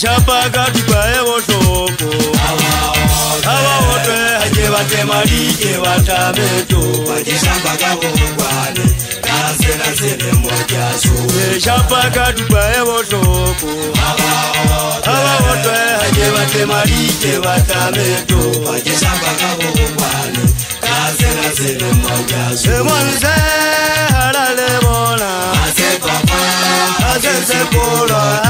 chapakati paevo toko avaotwe hajevatemadije vatameto vajesambakavogwane veha pakati paevohloko avaotwa ehake vatemarike vatameto emonse halalevona asesekolwa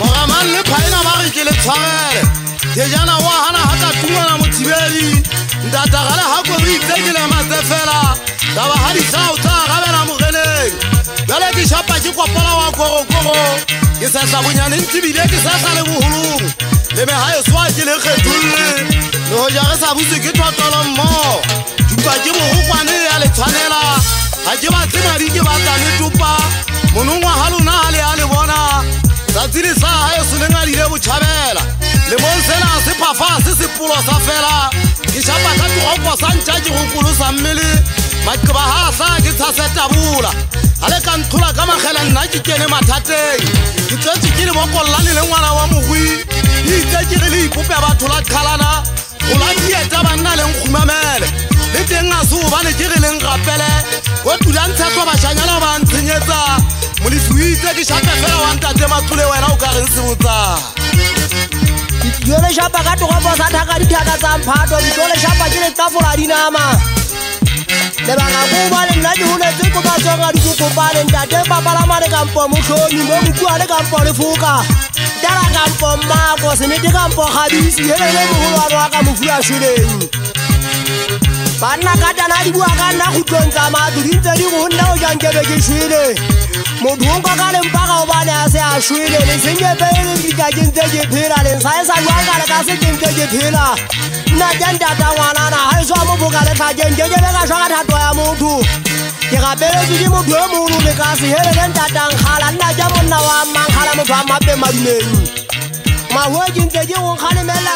mogamanne phaena ba re ke le tshwarele dejana wa gana ga ka tumela mothibedi ntatagale gakoreitse tabagadisa o tsa gabela mogeleng bjale ke šapa ke kopola wa korokoro ke setla bonyanentsebile ke setla le bogolong le megaeswa ke le kgedulle le go ja ge sa buse ke tlotolo mmo dupa ke bogokwane ya le tshwanela ga ke batle madi ke batlame topa monongwa ga lona a le a le bona tsatsi le sa gaeso le ngadile botšhabela le bonsela sephafa se sepolo sa fela ke šapa ka tlogoko sa ntšha ke gokolo sa mmele maqebaga a sa ke tshasetabola ga le ka ntlhola ka magela nna ke kene mathateng ke tswetse ke lebokololane le ngwana wa mogwi di itsekere le ipope batho la kgalana go la dieta banna le nkgumamele le teng a se obane ke re leng gapele o tulantshetso bašanyana ba ntshenyetsa molefi o itse ke šape fela wa ntate matlole wena o ka reng sebotsa ditlio lešapa ka togoposa thaka dithaka tsa mphato ditlo lešapa ke letafola dinama lebaka koba lenna ke goletse ko batswanga dikokopane ntate papalamale kampo motlhomi mo mokua le kampo lefoka tala kampo mmako senete kampo gabisi ebele mogolwanwaka mofu a šweleng banna ka tana dibua ka nna kgutlong tsa matlo dintse di gonna go jangkebe ke šwile motho onkwa ka lempaga obane a se a šwile lesenyepeele dika ke ntse ke phela leng sae sa jwakale ka se ke ntse ke phela nna ke ntata ngwanana ga e swa mo boka lekgakeng ke kebe ka šwaka thato ya motho ke gapeletse ke motho yo mono le ka se helele ntatang kgala nna ke monna wa mmankgala motho a mmapeng madumedu mahuo ke ntse ke gonkgalemelela